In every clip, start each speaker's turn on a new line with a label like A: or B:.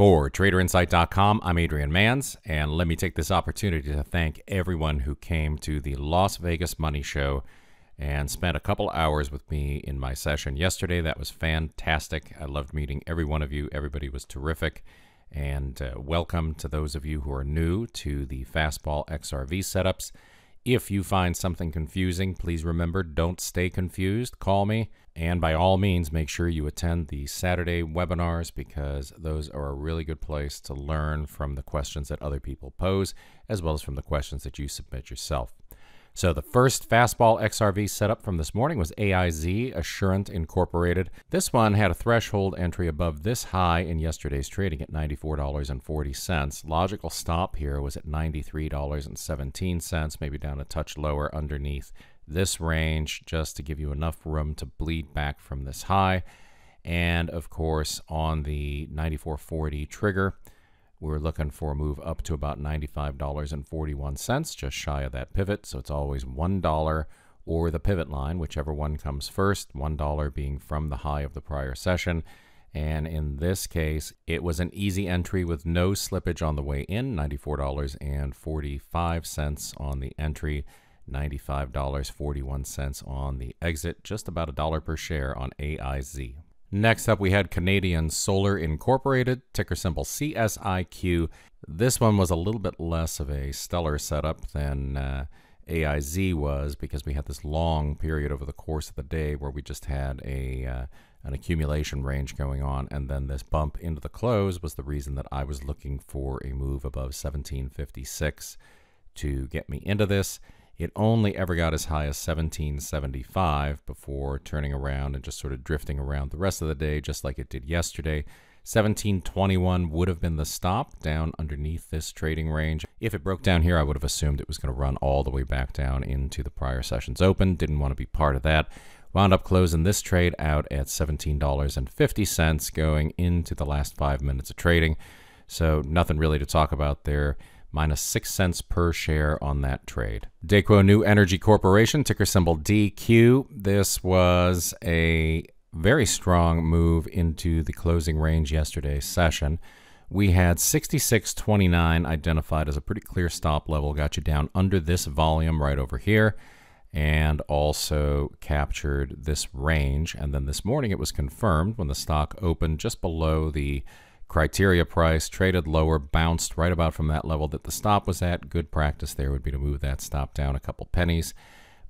A: For TraderInsight.com, I'm Adrian Manz, and let me take this opportunity to thank everyone who came to the Las Vegas Money Show and spent a couple hours with me in my session yesterday. That was fantastic. I loved meeting every one of you. Everybody was terrific. And uh, welcome to those of you who are new to the Fastball XRV setups. If you find something confusing, please remember don't stay confused. Call me. And by all means, make sure you attend the Saturday webinars because those are a really good place to learn from the questions that other people pose, as well as from the questions that you submit yourself. So the first fastball XRV setup from this morning was AIZ Assurant Incorporated. This one had a threshold entry above this high in yesterday's trading at $94.40. Logical stop here was at $93.17, maybe down a touch lower underneath this range just to give you enough room to bleed back from this high. And of course, on the 94.40 trigger, we're looking for a move up to about $95.41, just shy of that pivot. So it's always $1 or the pivot line, whichever one comes first, $1 being from the high of the prior session. And in this case, it was an easy entry with no slippage on the way in, $94.45 on the entry, $95.41 on the exit, just about a dollar per share on AIZ. Next up, we had Canadian Solar Incorporated, ticker symbol CSIQ. This one was a little bit less of a stellar setup than uh, AIZ was because we had this long period over the course of the day where we just had a uh, an accumulation range going on, and then this bump into the close was the reason that I was looking for a move above 1756 to get me into this. It only ever got as high as 1775 before turning around and just sort of drifting around the rest of the day, just like it did yesterday. 1721 would have been the stop down underneath this trading range. If it broke down here, I would have assumed it was going to run all the way back down into the prior session's open. Didn't want to be part of that. Wound up closing this trade out at $17.50 going into the last five minutes of trading. So nothing really to talk about there minus 6 cents per share on that trade. Daqo New Energy Corporation, ticker symbol DQ. This was a very strong move into the closing range yesterday's session. We had 66.29 identified as a pretty clear stop level, got you down under this volume right over here, and also captured this range. And then this morning it was confirmed when the stock opened just below the Criteria price traded lower, bounced right about from that level that the stop was at. Good practice there would be to move that stop down a couple pennies.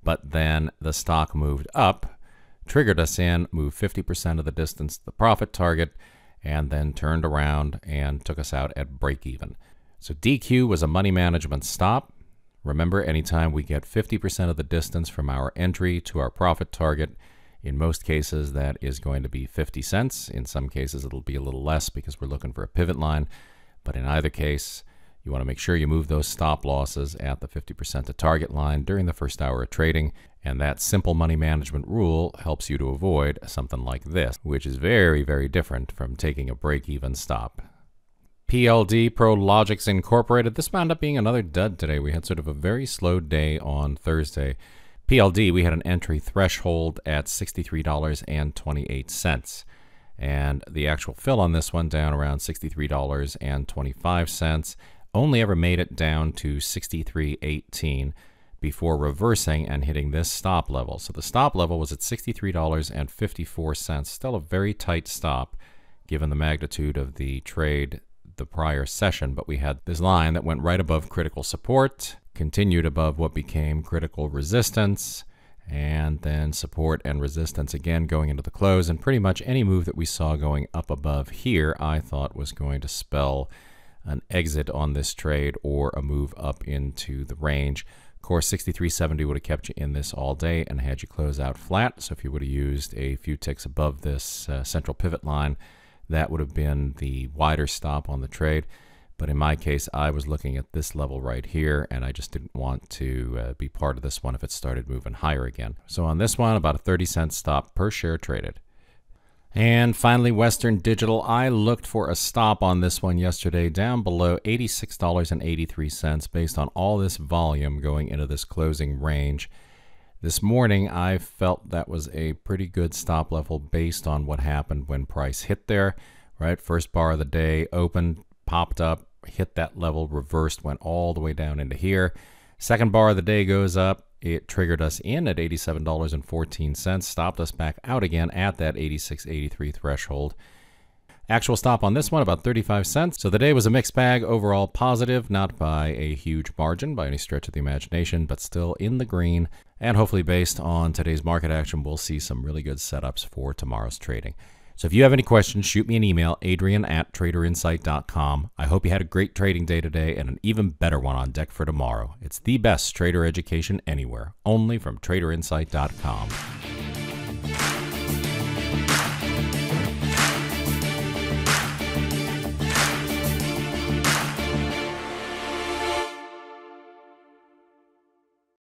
A: But then the stock moved up, triggered us in, moved 50% of the distance to the profit target, and then turned around and took us out at break even. So DQ was a money management stop. Remember, anytime we get 50% of the distance from our entry to our profit target, in most cases, that is going to be 50 cents. In some cases, it'll be a little less because we're looking for a pivot line. But in either case, you want to make sure you move those stop losses at the 50% to target line during the first hour of trading. And that simple money management rule helps you to avoid something like this, which is very, very different from taking a break even stop. PLD Prologis Incorporated. This wound up being another dud today. We had sort of a very slow day on Thursday. PLD, we had an entry threshold at $63.28. And the actual fill on this one down around $63.25. Only ever made it down to 63.18 before reversing and hitting this stop level. So the stop level was at $63.54, still a very tight stop given the magnitude of the trade the prior session, but we had this line that went right above critical support continued above what became critical resistance, and then support and resistance again going into the close. And pretty much any move that we saw going up above here, I thought was going to spell an exit on this trade or a move up into the range. Of course, 63.70 would have kept you in this all day and had you close out flat. So if you would have used a few ticks above this uh, central pivot line, that would have been the wider stop on the trade. But in my case, I was looking at this level right here, and I just didn't want to uh, be part of this one if it started moving higher again. So on this one, about a 30 cent stop per share traded. And finally, Western Digital. I looked for a stop on this one yesterday down below $86.83 based on all this volume going into this closing range. This morning, I felt that was a pretty good stop level based on what happened when price hit there. right? First bar of the day opened, popped up, hit that level, reversed, went all the way down into here. Second bar of the day goes up. It triggered us in at $87.14, stopped us back out again at that 86.83 threshold. Actual stop on this one about 35 cents. So the day was a mixed bag, overall positive, not by a huge margin by any stretch of the imagination, but still in the green. And hopefully, based on today's market action, we'll see some really good setups for tomorrow's trading. So if you have any questions, shoot me an email, adrian at traderinsight.com. I hope you had a great trading day today and an even better one on deck for tomorrow. It's the best trader education anywhere, only from traderinsight.com.